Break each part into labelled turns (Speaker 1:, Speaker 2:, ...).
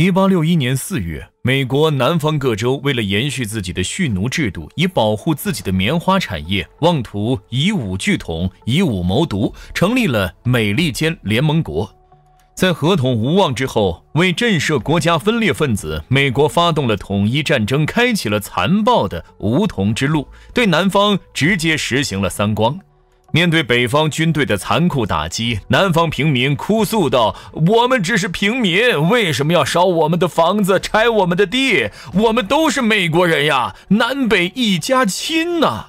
Speaker 1: 一八六一年四月，美国南方各州为了延续自己的蓄奴制度，以保护自己的棉花产业，妄图以武拒统，以武谋独，成立了美利坚联盟国。在合同无望之后，为震慑国家分裂分子，美国发动了统一战争，开启了残暴的无统之路，对南方直接实行了三光。面对北方军队的残酷打击，南方平民哭诉道：“我们只是平民，为什么要烧我们的房子、拆我们的地？我们都是美国人呀，南北一家亲呐！”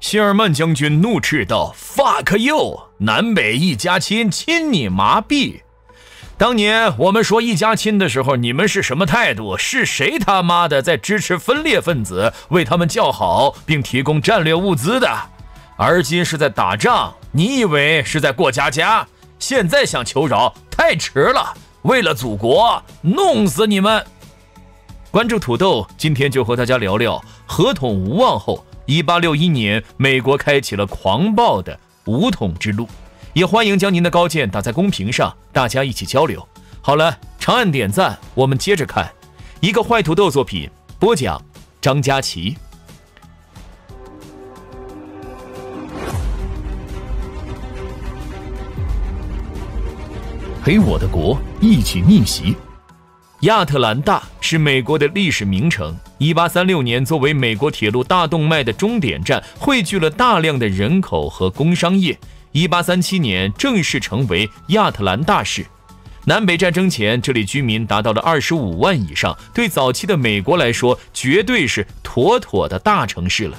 Speaker 1: 谢尔曼将军怒斥道：“Fuck you！南北一家亲，亲你麻痹！当年我们说一家亲的时候，你们是什么态度？是谁他妈的在支持分裂分子，为他们叫好，并提供战略物资的？”而今是在打仗，你以为是在过家家？现在想求饶太迟了。为了祖国，弄死你们！关注土豆，今天就和大家聊聊合统无望后，一八六一年，美国开启了狂暴的武统之路。也欢迎将您的高见打在公屏上，大家一起交流。好了，长按点赞，我们接着看一个坏土豆作品播讲，张佳琪。陪我的国一起逆袭。亚特兰大是美国的历史名城。1836年，作为美国铁路大动脉的终点站，汇聚了大量的人口和工商业。1837年，正式成为亚特兰大市。南北战争前，这里居民达到了25万以上，对早期的美国来说，绝对是妥妥的大城市了。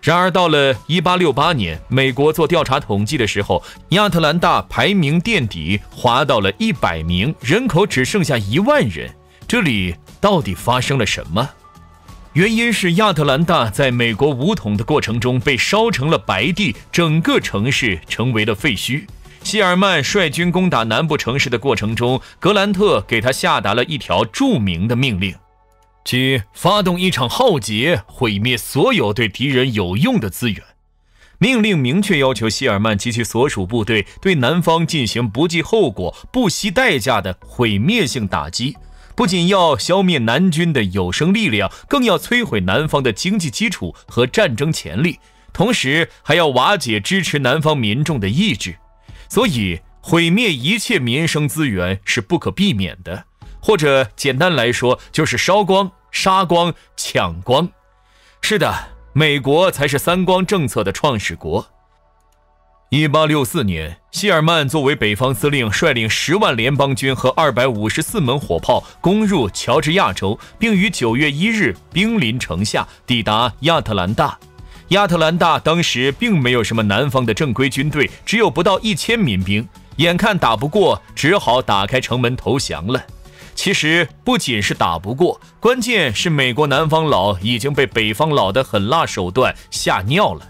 Speaker 1: 然而，到了1868年，美国做调查统计的时候，亚特兰大排名垫底，滑到了一百名，人口只剩下一万人。这里到底发生了什么？原因是亚特兰大在美国武统的过程中被烧成了白地，整个城市成为了废墟。希尔曼率军攻打南部城市的过程中，格兰特给他下达了一条著名的命令。即发动一场浩劫，毁灭所有对敌人有用的资源。命令明确要求希尔曼及其所属部队对南方进行不计后果、不惜代价的毁灭性打击，不仅要消灭南军的有生力量，更要摧毁南方的经济基础和战争潜力，同时还要瓦解支持南方民众的意志。所以，毁灭一切民生资源是不可避免的，或者简单来说，就是烧光。杀光、抢光，是的，美国才是三光政策的创始国。一八六四年，希尔曼作为北方司令，率领十万联邦军和二百五十四门火炮攻入乔治亚州，并于九月一日兵临城下，抵达亚特兰大。亚特兰大当时并没有什么南方的正规军队，只有不到一千民兵，眼看打不过，只好打开城门投降了。其实不仅是打不过，关键是美国南方佬已经被北方佬的狠辣手段吓尿了。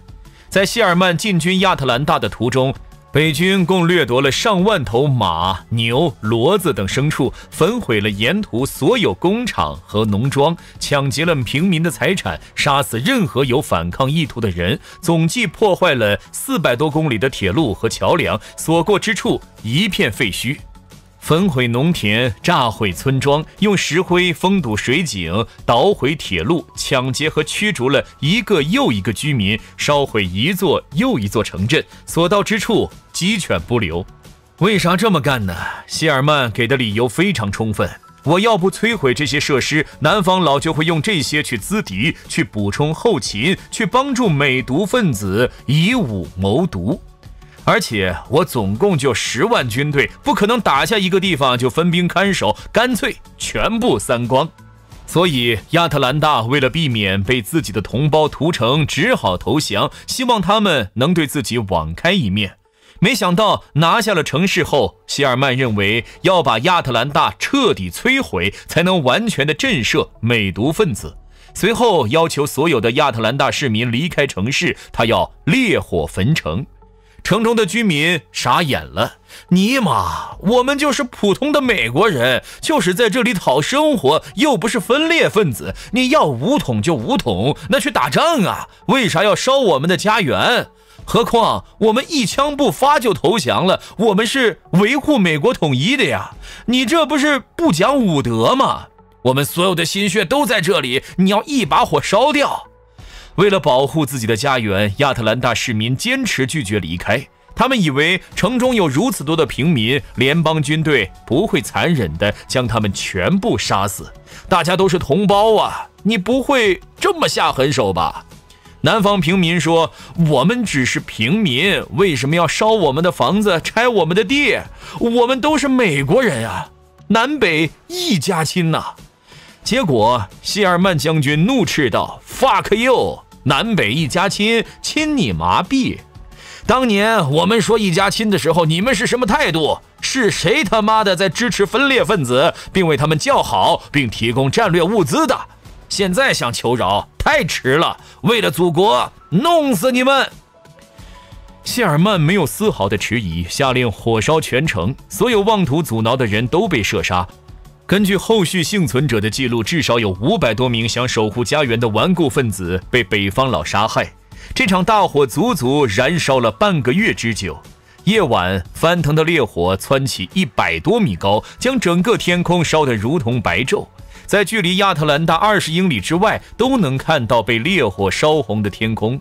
Speaker 1: 在希尔曼进军亚特兰大的途中，北军共掠夺了上万头马、牛、骡子等牲畜，焚毁了沿途所有工厂和农庄，抢劫了平民的财产，杀死任何有反抗意图的人，总计破坏了四百多公里的铁路和桥梁，所过之处一片废墟。焚毁农田，炸毁村庄，用石灰封堵水井，捣毁铁路，抢劫和驱逐了一个又一个居民，烧毁一座又一座城镇，所到之处鸡犬不留。为啥这么干呢？希尔曼给的理由非常充分：我要不摧毁这些设施，南方佬就会用这些去资敌，去补充后勤，去帮助美独分子以武谋独。而且我总共就十万军队，不可能打下一个地方就分兵看守，干脆全部三光。所以亚特兰大为了避免被自己的同胞屠城，只好投降，希望他们能对自己网开一面。没想到拿下了城市后，希尔曼认为要把亚特兰大彻底摧毁，才能完全的震慑美独分子。随后要求所有的亚特兰大市民离开城市，他要烈火焚城。城中的居民傻眼了，尼玛，我们就是普通的美国人，就是在这里讨生活，又不是分裂分子。你要武统就武统，那去打仗啊？为啥要烧我们的家园？何况我们一枪不发就投降了，我们是维护美国统一的呀！你这不是不讲武德吗？我们所有的心血都在这里，你要一把火烧掉。为了保护自己的家园，亚特兰大市民坚持拒绝离开。他们以为城中有如此多的平民，联邦军队不会残忍地将他们全部杀死。大家都是同胞啊，你不会这么下狠手吧？南方平民说：“我们只是平民，为什么要烧我们的房子、拆我们的地？我们都是美国人啊，南北一家亲呐！”结果，谢尔曼将军怒斥道：“Fuck you！南北一家亲，亲你麻痹！当年我们说一家亲的时候，你们是什么态度？是谁他妈的在支持分裂分子，并为他们叫好，并提供战略物资的？”现在想求饶太迟了，为了祖国，弄死你们！谢尔曼没有丝毫的迟疑，下令火烧全城，所有妄图阻挠的人都被射杀。根据后续幸存者的记录，至少有五百多名想守护家园的顽固分子被北方佬杀害。这场大火足足燃烧了半个月之久，夜晚翻腾的烈火蹿起一百多米高，将整个天空烧得如同白昼。在距离亚特兰大二十英里之外，都能看到被烈火烧红的天空。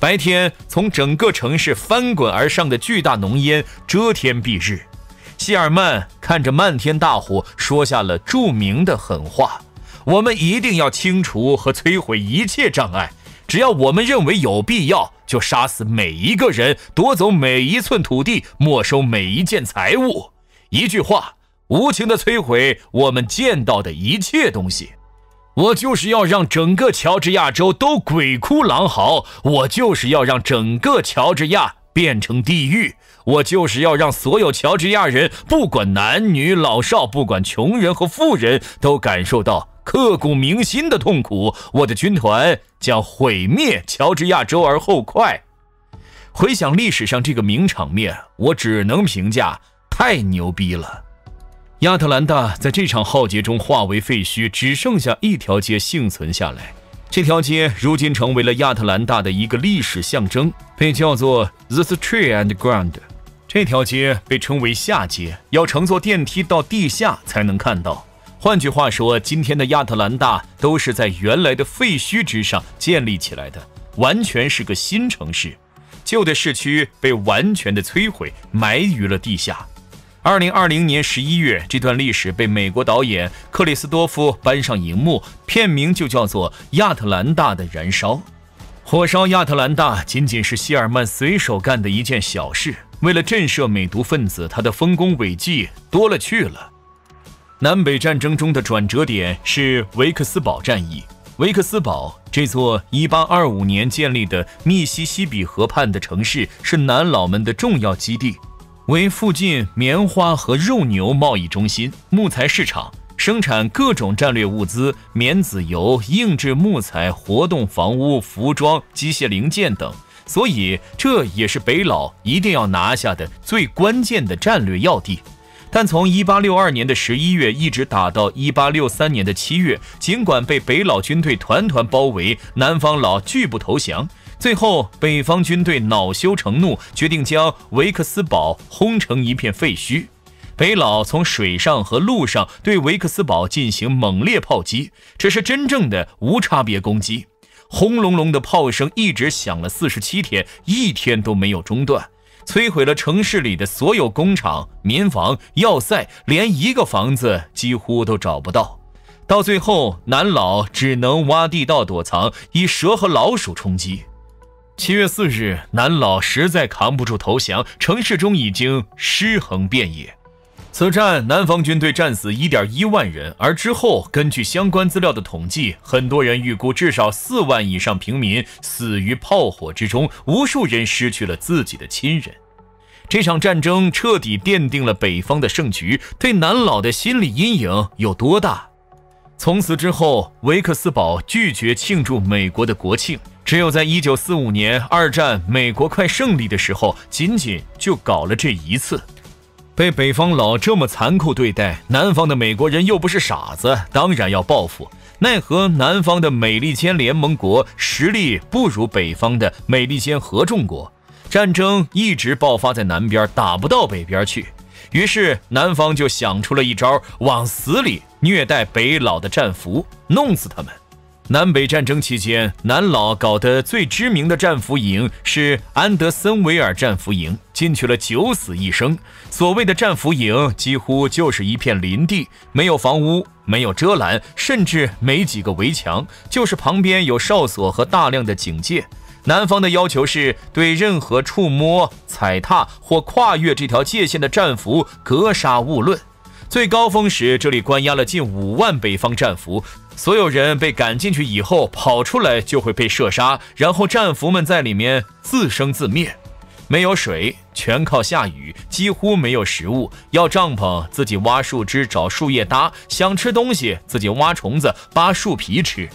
Speaker 1: 白天，从整个城市翻滚而上的巨大浓烟遮天蔽日。希尔曼看着漫天大火，说下了著名的狠话：“我们一定要清除和摧毁一切障碍，只要我们认为有必要，就杀死每一个人，夺走每一寸土地，没收每一件财物。”一句话。无情的摧毁我们见到的一切东西，我就是要让整个乔治亚州都鬼哭狼嚎，我就是要让整个乔治亚变成地狱，我就是要让所有乔治亚人，不管男女老少，不管穷人和富人，都感受到刻骨铭心的痛苦。我的军团将毁灭乔治亚州而后快。回想历史上这个名场面，我只能评价太牛逼了。亚特兰大在这场浩劫中化为废墟，只剩下一条街幸存下来。这条街如今成为了亚特兰大的一个历史象征，被叫做 The Street and Ground。这条街被称为下街，要乘坐电梯到地下才能看到。换句话说，今天的亚特兰大都是在原来的废墟之上建立起来的，完全是个新城市。旧的市区被完全的摧毁，埋于了地下。二零二零年十一月，这段历史被美国导演克里斯多夫搬上荧幕，片名就叫做《亚特兰大的燃烧》。火烧亚特兰大仅仅是希尔曼随手干的一件小事，为了震慑美毒分子，他的丰功伟绩多了去了。南北战争中的转折点是维克斯堡战役。维克斯堡这座一八二五年建立的密西西比河畔的城市，是南佬们的重要基地。为附近棉花和肉牛贸易中心、木材市场，生产各种战略物资、棉籽油、硬质木材、活动房屋、服装、机械零件等，所以这也是北佬一定要拿下的最关键的战略要地。但从1862年的11月一直打到1863年的7月，尽管被北佬军队团团包围，南方佬拒不投降。最后，北方军队恼羞成怒，决定将维克斯堡轰成一片废墟。北佬从水上和陆上对维克斯堡进行猛烈炮击，这是真正的无差别攻击。轰隆隆的炮声一直响了四十七天，一天都没有中断，摧毁了城市里的所有工厂、民房、要塞，连一个房子几乎都找不到。到最后，南佬只能挖地道躲藏，以蛇和老鼠充饥。七月四日，南老实在扛不住投降，城市中已经尸横遍野。此战，南方军队战死一点一万人，而之后根据相关资料的统计，很多人预估至少四万以上平民死于炮火之中，无数人失去了自己的亲人。这场战争彻底奠定了北方的胜局，对南老的心理阴影有多大？从此之后，维克斯堡拒绝庆祝美国的国庆。只有在一九四五年二战美国快胜利的时候，仅仅就搞了这一次。被北方佬这么残酷对待，南方的美国人又不是傻子，当然要报复。奈何南方的美利坚联盟国实力不如北方的美利坚合众国，战争一直爆发在南边，打不到北边去。于是南方就想出了一招，往死里虐待北老的战俘，弄死他们。南北战争期间，南老搞得最知名的战俘营是安德森维尔战俘营，进去了九死一生。所谓的战俘营，几乎就是一片林地，没有房屋，没有遮拦，甚至没几个围墙，就是旁边有哨所和大量的警戒。南方的要求是对任何触摸、踩踏或跨越这条界限的战俘格杀勿论。最高峰时，这里关押了近五万北方战俘。所有人被赶进去以后，跑出来就会被射杀，然后战俘们在里面自生自灭。没有水，全靠下雨，几乎没有食物，要帐篷自己挖树枝找树叶搭，想吃东西自己挖虫子扒树皮吃。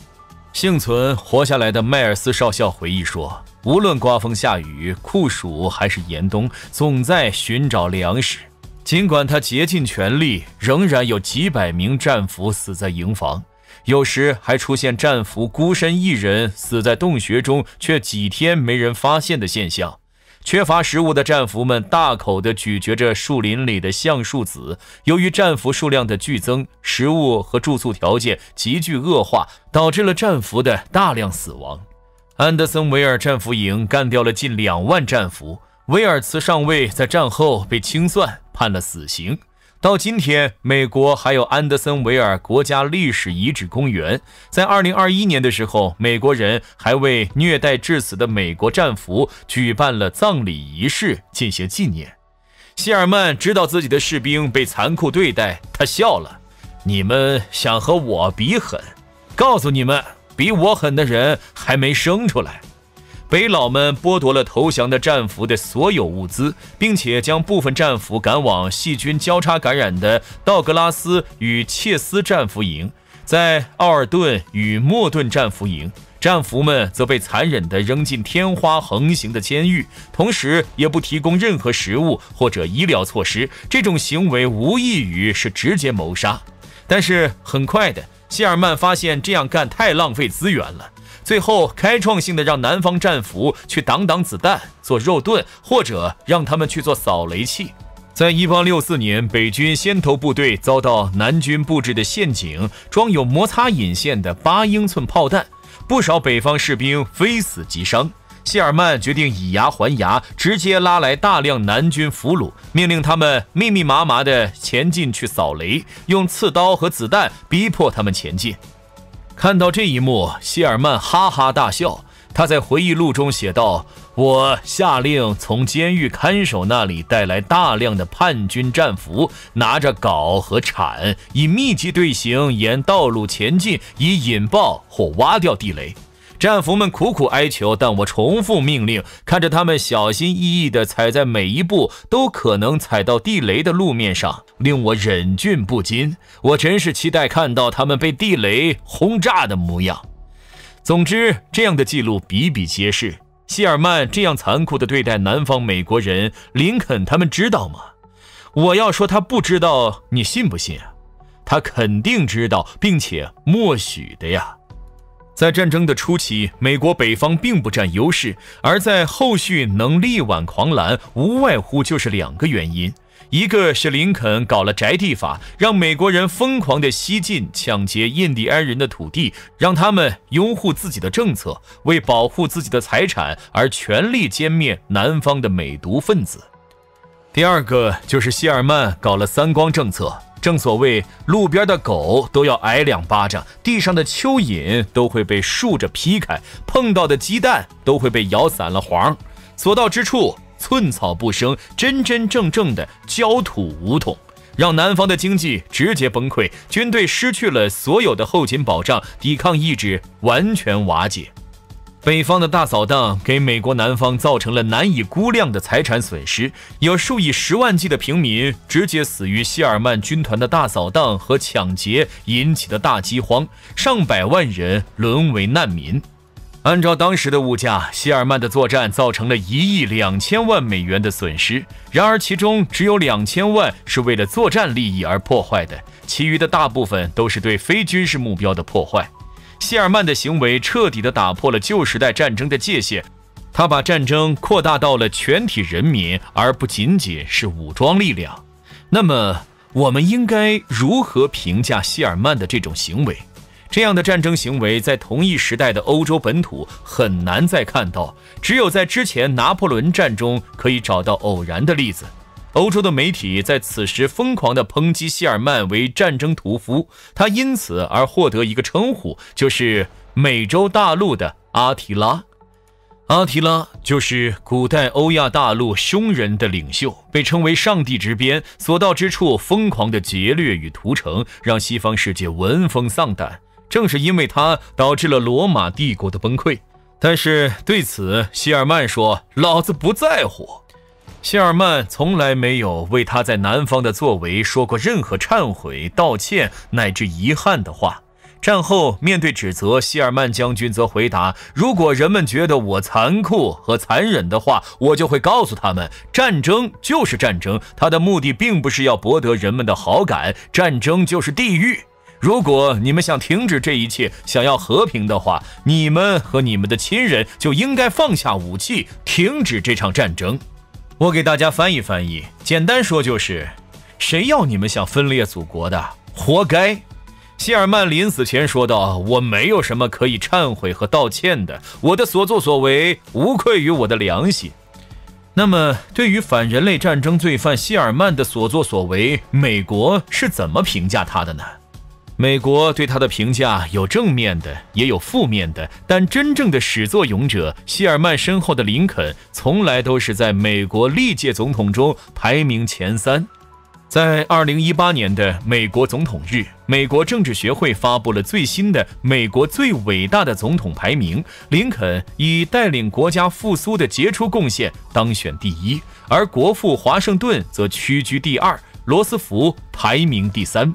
Speaker 1: 幸存活下来的迈尔斯少校回忆说：“无论刮风下雨、酷暑还是严冬，总在寻找粮食。尽管他竭尽全力，仍然有几百名战俘死在营房。”有时还出现战俘孤身一人死在洞穴中，却几天没人发现的现象。缺乏食物的战俘们大口地咀嚼着树林里的橡树籽。由于战俘数量的剧增，食物和住宿条件急剧恶化，导致了战俘的大量死亡。安德森维尔战俘营干掉了近两万战俘。威尔茨上尉在战后被清算，判了死刑。到今天，美国还有安德森维尔国家历史遗址公园。在2021年的时候，美国人还为虐待致死的美国战俘举办了葬礼仪式进行纪念。谢尔曼知道自己的士兵被残酷对待，他笑了：“你们想和我比狠？告诉你们，比我狠的人还没生出来。”北佬们剥夺了投降的战俘的所有物资，并且将部分战俘赶往细菌交叉感染的道格拉斯与切斯战俘营，在奥尔顿与莫顿战俘营，战俘们则被残忍地扔进天花横行的监狱，同时也不提供任何食物或者医疗措施。这种行为无异于是直接谋杀。但是很快的，谢尔曼发现这样干太浪费资源了。最后，开创性的让南方战俘去挡挡子弹、做肉盾，或者让他们去做扫雷器。在一八六四年，北军先头部队遭到南军布置的陷阱，装有摩擦引线的八英寸炮弹，不少北方士兵非死即伤。谢尔曼决定以牙还牙，直接拉来大量南军俘虏，命令他们密密麻麻地前进去扫雷，用刺刀和子弹逼迫他们前进。看到这一幕，谢尔曼哈哈大笑。他在回忆录中写道：“我下令从监狱看守那里带来大量的叛军战俘，拿着镐和铲，以密集队形沿道路前进，以引爆或挖掉地雷。”战俘们苦苦哀求，但我重复命令。看着他们小心翼翼地踩在每一步都可能踩到地雷的路面上，令我忍俊不禁。我真是期待看到他们被地雷轰炸的模样。总之，这样的记录比比皆是。谢尔曼这样残酷地对待南方美国人，林肯他们知道吗？我要说他不知道，你信不信？他肯定知道，并且默许的呀。在战争的初期，美国北方并不占优势，而在后续能力挽狂澜，无外乎就是两个原因：一个是林肯搞了宅地法，让美国人疯狂地西进抢劫印第安人的土地，让他们拥护自己的政策，为保护自己的财产而全力歼灭南方的美独分子；第二个就是谢尔曼搞了三光政策。正所谓，路边的狗都要挨两巴掌，地上的蚯蚓都会被竖着劈开，碰到的鸡蛋都会被咬散了黄，所到之处寸草不生，真真正正的焦土梧桐，让南方的经济直接崩溃，军队失去了所有的后勤保障，抵抗意志完全瓦解。北方的大扫荡给美国南方造成了难以估量的财产损失，有数以十万计的平民直接死于谢尔曼军团的大扫荡和抢劫引起的大饥荒，上百万人沦为难民。按照当时的物价，谢尔曼的作战造成了一亿两千万美元的损失，然而其中只有两千万是为了作战利益而破坏的，其余的大部分都是对非军事目标的破坏。谢尔曼的行为彻底地打破了旧时代战争的界限，他把战争扩大到了全体人民，而不仅仅是武装力量。那么，我们应该如何评价谢尔曼的这种行为？这样的战争行为在同一时代的欧洲本土很难再看到，只有在之前拿破仑战中可以找到偶然的例子。欧洲的媒体在此时疯狂地抨击谢尔曼为战争屠夫，他因此而获得一个称呼，就是美洲大陆的阿提拉。阿提拉就是古代欧亚大陆凶人的领袖，被称为上帝之鞭，所到之处疯狂的劫掠与屠城，让西方世界闻风丧胆。正是因为他导致了罗马帝国的崩溃。但是对此，谢尔曼说：“老子不在乎。”谢尔曼从来没有为他在南方的作为说过任何忏悔、道歉乃至遗憾的话。战后面对指责，谢尔曼将军则回答：“如果人们觉得我残酷和残忍的话，我就会告诉他们，战争就是战争，它的目的并不是要博得人们的好感，战争就是地狱。如果你们想停止这一切，想要和平的话，你们和你们的亲人就应该放下武器，停止这场战争。”我给大家翻译翻译，简单说就是：谁要你们想分裂祖国的，活该。谢尔曼临死前说道：“我没有什么可以忏悔和道歉的，我的所作所为无愧于我的良心。”那么，对于反人类战争罪犯谢尔曼的所作所为，美国是怎么评价他的呢？美国对他的评价有正面的，也有负面的。但真正的始作俑者希尔曼身后的林肯，从来都是在美国历届总统中排名前三。在二零一八年的美国总统日，美国政治学会发布了最新的美国最伟大的总统排名，林肯以带领国家复苏的杰出贡献当选第一，而国父华盛顿则屈居第二，罗斯福排名第三。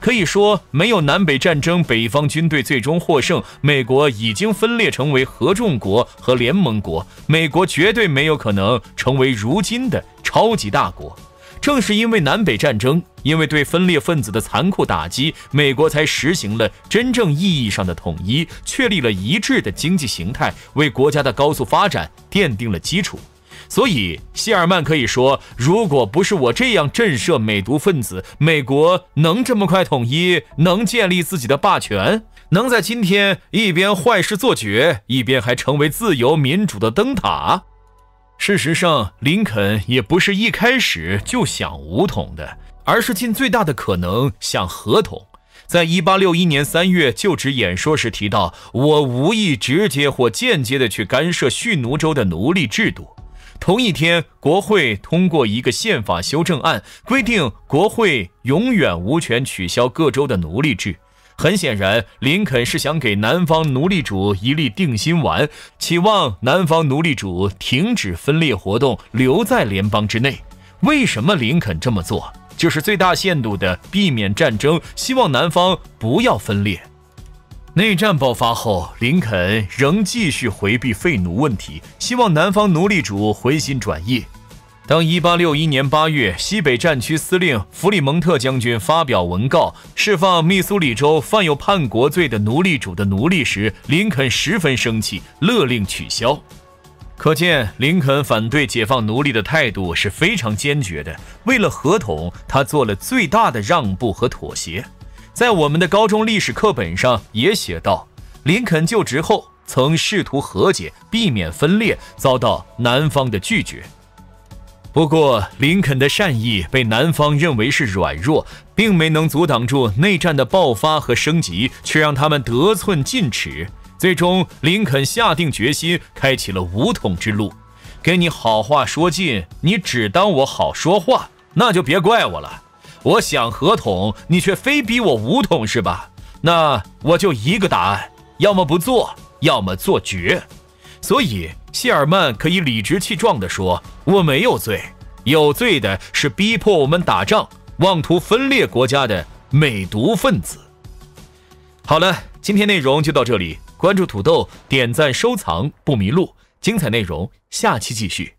Speaker 1: 可以说，没有南北战争，北方军队最终获胜，美国已经分裂成为合众国和联盟国，美国绝对没有可能成为如今的超级大国。正是因为南北战争，因为对分裂分子的残酷打击，美国才实行了真正意义上的统一，确立了一致的经济形态，为国家的高速发展奠定了基础。所以，谢尔曼可以说，如果不是我这样震慑美独分子，美国能这么快统一，能建立自己的霸权，能在今天一边坏事做绝，一边还成为自由民主的灯塔？事实上，林肯也不是一开始就想武统的，而是尽最大的可能想和统。在一八六一年三月就职演说时提到：“我无意直接或间接地去干涉蓄奴州的奴隶制度。”同一天，国会通过一个宪法修正案，规定国会永远无权取消各州的奴隶制。很显然，林肯是想给南方奴隶主一粒定心丸，期望南方奴隶主停止分裂活动，留在联邦之内。为什么林肯这么做？就是最大限度地避免战争，希望南方不要分裂。内战爆发后，林肯仍继续回避废奴问题，希望南方奴隶主回心转意。当1861年8月，西北战区司令弗里蒙特将军发表文告，释放密苏里州犯有叛国罪的奴隶主的奴隶时，林肯十分生气，勒令取消。可见，林肯反对解放奴隶的态度是非常坚决的。为了合同，他做了最大的让步和妥协。在我们的高中历史课本上也写到，林肯就职后曾试图和解，避免分裂，遭到南方的拒绝。不过，林肯的善意被南方认为是软弱，并没能阻挡住内战的爆发和升级，却让他们得寸进尺。最终，林肯下定决心，开启了武统之路。给你好话说尽，你只当我好说话，那就别怪我了。我想合同，你却非逼我武统，是吧？那我就一个答案：要么不做，要么做绝。所以谢尔曼可以理直气壮地说：“我没有罪，有罪的是逼迫我们打仗、妄图分裂国家的美独分子。”好了，今天内容就到这里。关注土豆，点赞收藏不迷路，精彩内容下期继续。